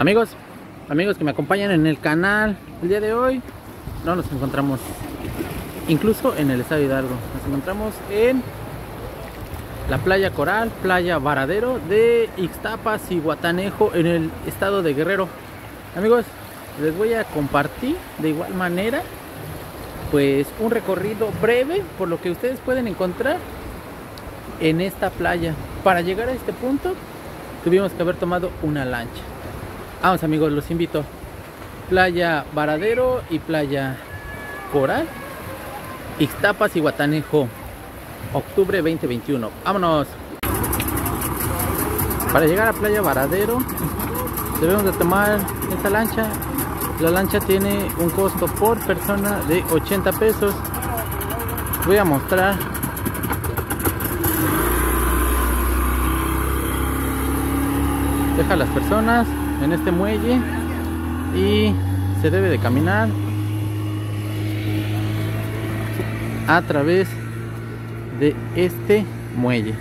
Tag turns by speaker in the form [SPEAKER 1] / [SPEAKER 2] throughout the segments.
[SPEAKER 1] Amigos, amigos que me acompañan en el canal el día de hoy, no nos encontramos incluso en el estado Hidalgo. Nos encontramos en la playa Coral, playa Varadero de Ixtapas y Guatanejo en el estado de Guerrero. Amigos, les voy a compartir de igual manera pues un recorrido breve por lo que ustedes pueden encontrar en esta playa. Para llegar a este punto tuvimos que haber tomado una lancha. Vamos amigos, los invito. Playa Varadero y Playa Coral. Ixtapas y Guatanejo. Octubre 2021. Vámonos. Para llegar a Playa Varadero debemos de tomar esta lancha. La lancha tiene un costo por persona de 80 pesos. Voy a mostrar deja a las personas en este muelle y se debe de caminar a través de este muelle.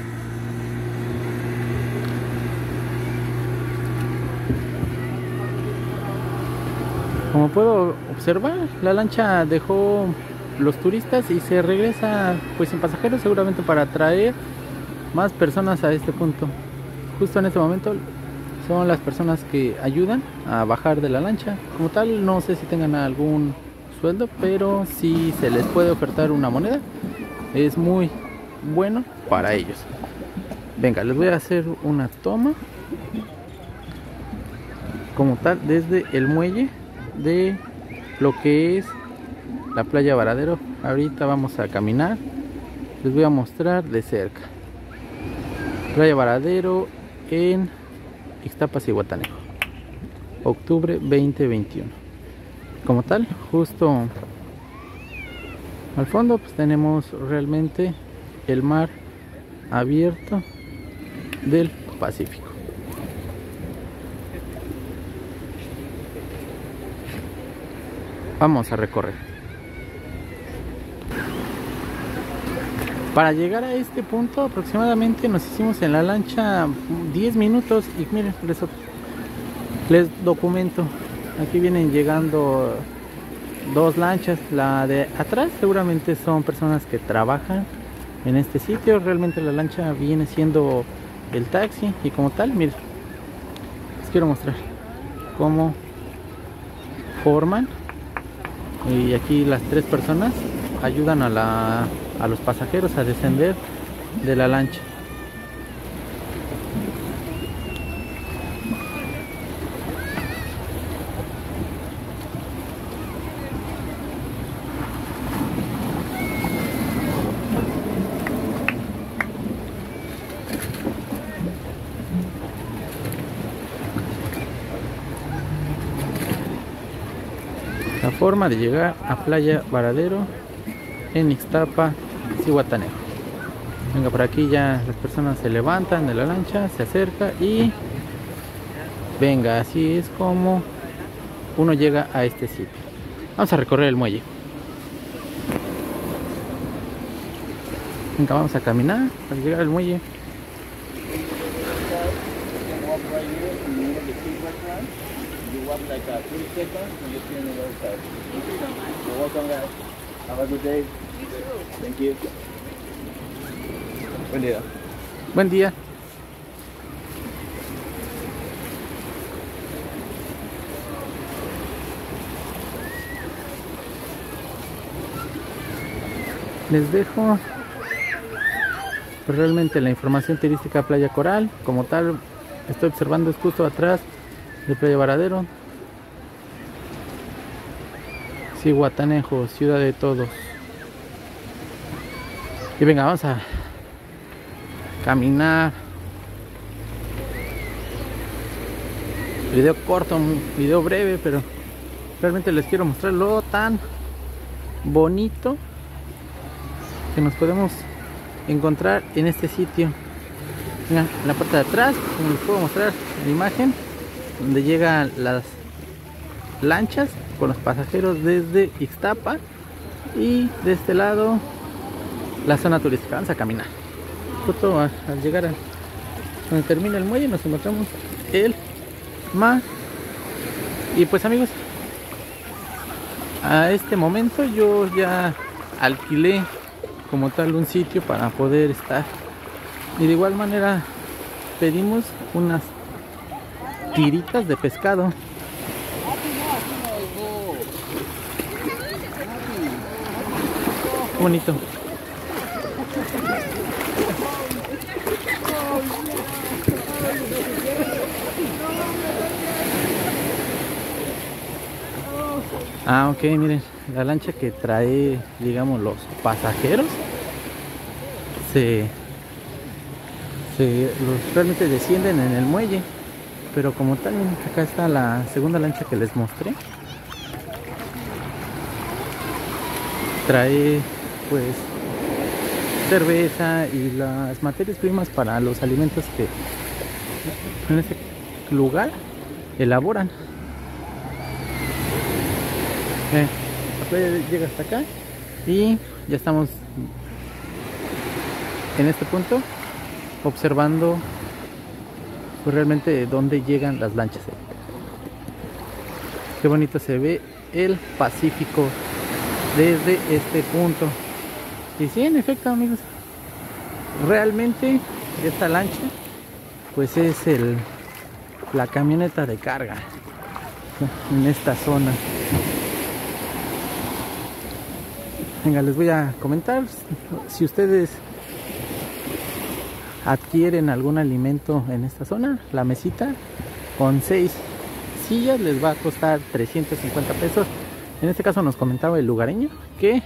[SPEAKER 1] Como puedo observar la lancha dejó los turistas y se regresa pues sin pasajeros seguramente para traer más personas a este punto. Justo en este momento son las personas que ayudan a bajar de la lancha. Como tal, no sé si tengan algún sueldo, pero si se les puede ofertar una moneda, es muy bueno para ellos. Venga, les voy a hacer una toma como tal desde el muelle de lo que es la playa Varadero. Ahorita vamos a caminar. Les voy a mostrar de cerca. Playa Varadero en Ixtapas y Guatanejo. Octubre 2021. Como tal, justo al fondo pues tenemos realmente el mar abierto del Pacífico. Vamos a recorrer. Para llegar a este punto aproximadamente nos hicimos en la lancha 10 minutos y miren, les, les documento. Aquí vienen llegando dos lanchas. La de atrás seguramente son personas que trabajan en este sitio. Realmente la lancha viene siendo el taxi y como tal, miren, les quiero mostrar cómo forman. Y aquí las tres personas ayudan a la a los pasajeros a descender de la lancha. La forma de llegar a Playa Varadero en Ixtapa, Cihuatanejo. Venga, por aquí ya las personas se levantan de la lancha, se acerca y venga, así es como uno llega a este sitio. Vamos a recorrer el muelle. Venga, vamos a caminar para llegar al muelle. Buen día. Buen día. Les dejo realmente la información turística Playa Coral. Como tal, estoy observando justo atrás de Playa Varadero. Guatanejo, ciudad de todos. Y venga, vamos a caminar. Video corto, un video breve, pero realmente les quiero mostrar lo tan bonito que nos podemos encontrar en este sitio. Mira, en la parte de atrás, como les puedo mostrar la imagen, donde llegan las lanchas con los pasajeros desde Ixtapa y de este lado la zona turística. Vamos a caminar. Justo al llegar a donde termina el muelle nos encontramos el mar Y pues amigos, a este momento yo ya alquilé como tal un sitio para poder estar. Y de igual manera pedimos unas tiritas de pescado. Bonito. Ah, ok, miren, la lancha que trae, digamos, los pasajeros se, se realmente descienden en el muelle. Pero como tal, acá está la segunda lancha que les mostré. Trae, pues, cerveza y las materias primas para los alimentos que en este lugar elaboran. Eh, la playa llega hasta acá y ya estamos en este punto observando pues, realmente dónde llegan las lanchas. Qué bonito se ve el Pacífico desde este punto. Y sí, en efecto, amigos, realmente esta lancha pues es el la camioneta de carga en esta zona. Venga, les voy a comentar si ustedes adquieren algún alimento en esta zona, la mesita con seis sillas les va a costar 350 pesos. En este caso nos comentaba el lugareño que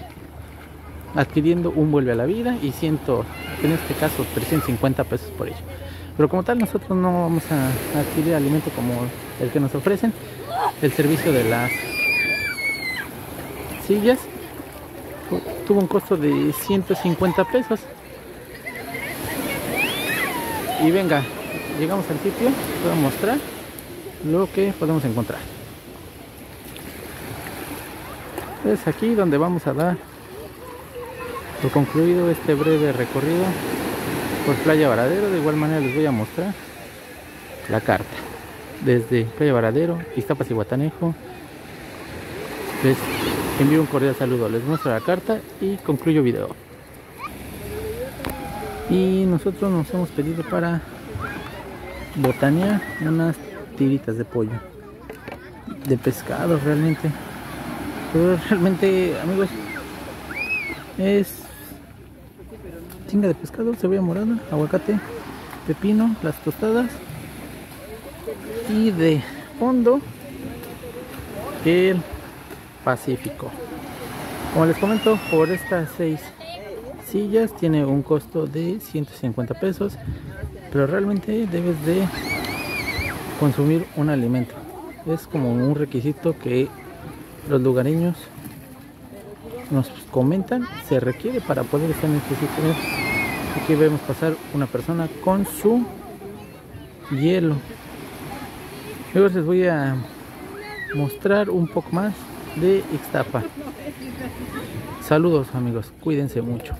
[SPEAKER 1] adquiriendo un vuelve a la vida y ciento, en este caso 350 pesos por ello. Pero como tal nosotros no vamos a adquirir alimento como el que nos ofrecen, el servicio de las sillas tuvo un costo de 150 pesos. Y venga, llegamos al sitio, voy a mostrar lo que podemos encontrar. Es aquí donde vamos a dar por concluido este breve recorrido por Playa Varadero. De igual manera les voy a mostrar la carta. Desde Playa Varadero, Iztapas y Guatanejo. Envío un cordial saludo. Les muestro la carta y concluyo video. Y nosotros nos hemos pedido para botanear unas tiritas de pollo. De pescado realmente. Pero realmente, amigos, es tinga de pescado, cebolla morada, aguacate, pepino, las tostadas y de fondo el Pacífico. Como les comento, por estas seis sillas tiene un costo de 150 pesos, pero realmente debes de consumir un alimento. Es como un requisito que los lugareños nos comentan se requiere para poder estar en este sitio. Aquí vemos pasar una persona con su hielo. Luego les voy a mostrar un poco más de Ixtapa. Saludos amigos, cuídense mucho.